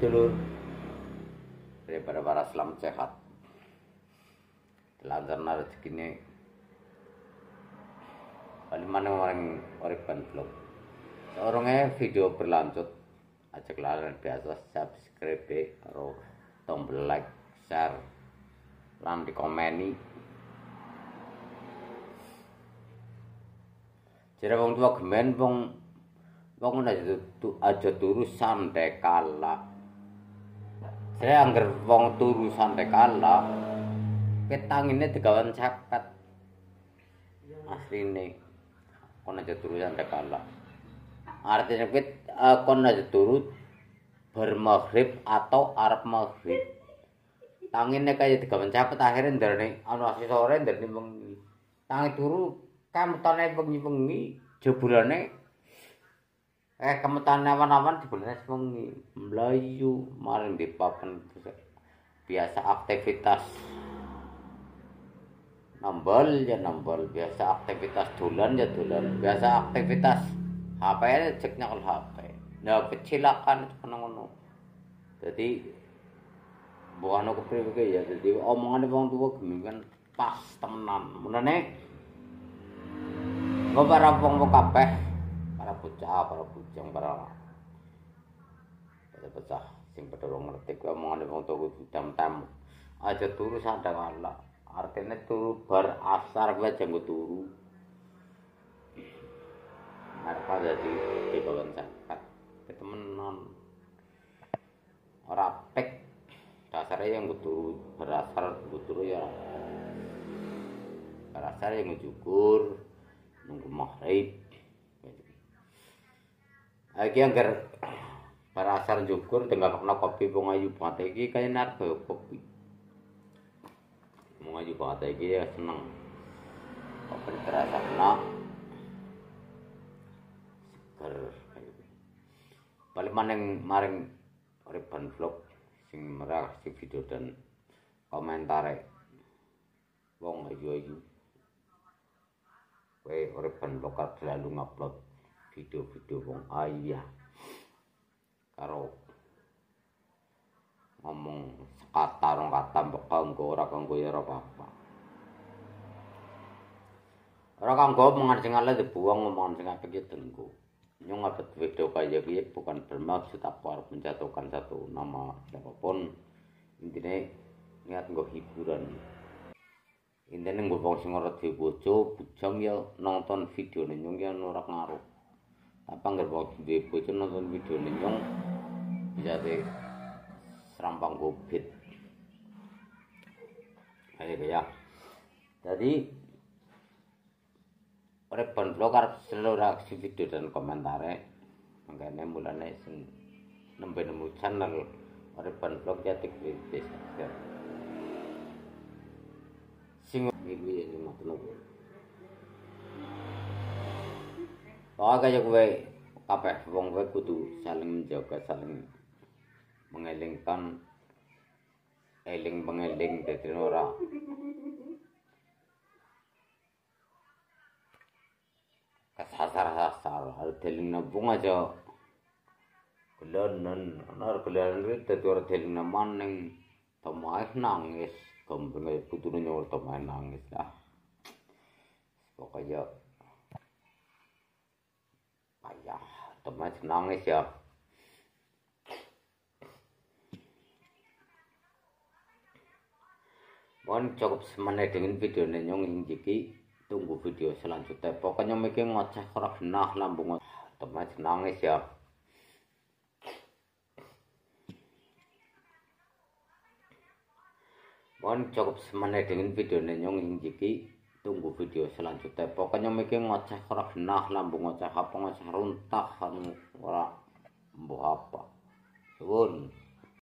dulur. Daripada para selamat sehat. Lancar rezeki ini paling mana orang orang vlog orangnya video berlanjut. Ajak lalan biasa subscribe karo tombol like share lan di komeni jadi wong tua gemen wong wong aja aja turu santai kalah saya anggar wong turu santai kalah petang ini digawan cakat asli ini kon aja turu santai kalah. Artinya pet uh, kon aja turu bermaghrib atau arab maghrib. Tanginnya kayak digawan cakat akhirnya dari anu asli sore dari bengi. Tangi turu kamutane bengi bengi jebulannya Eh kemetan awan-awan di bulan semengi melayu maring di papan biasa aktivitas nambal ya nambal. Biasa aktivitas dolan ya dolan. Biasa aktivitas HP ya cek nyakal HP nah kecelakaan itu kena ngono. Jadi bukan aku pribadi ya jadi omongan orang tua gini kan pas temenan. Mana nih gue para wong kabeh bocah, para bujang, para bocah sing padha ora ngerti kuwi omongane wong tuwa kudu tam Aja turu sadang Allah. Artinya turu bar asar kuwi aja turu. Arep dadi dikon zakat. Ketemenan. Ora pek dasarnya yang turu berasar turu ya. Berasar yang ngujukur nunggu maghrib Iki anggar parasar syukur tengah kena kopi wong ayu banget iki kaya narko kopi. Wong ayu banget iki ya seneng. Kopi terasa kena. Seger. Paling maning maring riban vlog sing merah si video dan komentar wong ayu ayu. Kowe riban vlog selalu ngupload video-video wong ayah. Karo ngomong sekata rong kata mbok kanggo ora kanggo ya ora apa-apa. Ora kanggo omongan sing ala dibuang omongan sing apik ya dengku nyong video kaya piye bukan bermaksud aku harus menjatuhkan satu nama siapa pun. Intinya niat gue hiburan. Intinya gue bang sing ora dibojo bujang ya nonton video nyong ya ora ngaruh apa nggak bawa di bocor nonton video nyong jadi serampang gobit. Ayo ya. Jadi reban vlog harus selalu reaksi video dan komentar makanya mulanya sing nembe nemu channel reban vlog jadi kritis sing iki ya ngono Pokoknya kowe kabeh wong kowe kudu saling menjaga, saling mengelingkan eling mengeling dadi ora. Kasar-kasar harus deling nabung aja. Kelanan anar kelanan itu dadi ora deling maning tamaih nangis. Kembang putune nyor tamaih nangis lah. Pokoknya ayah teman nangis ya. Mohon cukup semenit dengan video ini nyong. Jiki tunggu video selanjutnya. Pokoknya mikir ngoceh ora genah lambung teman nangis ya. Mohon cukup semenit dengan video ini nyong. Jiki tunggu video selanjutnya. Pokoknya mikir ngoceh ora genah lambung ngoceh apa ngoceh runtah anu ora mbuh apa. Suwun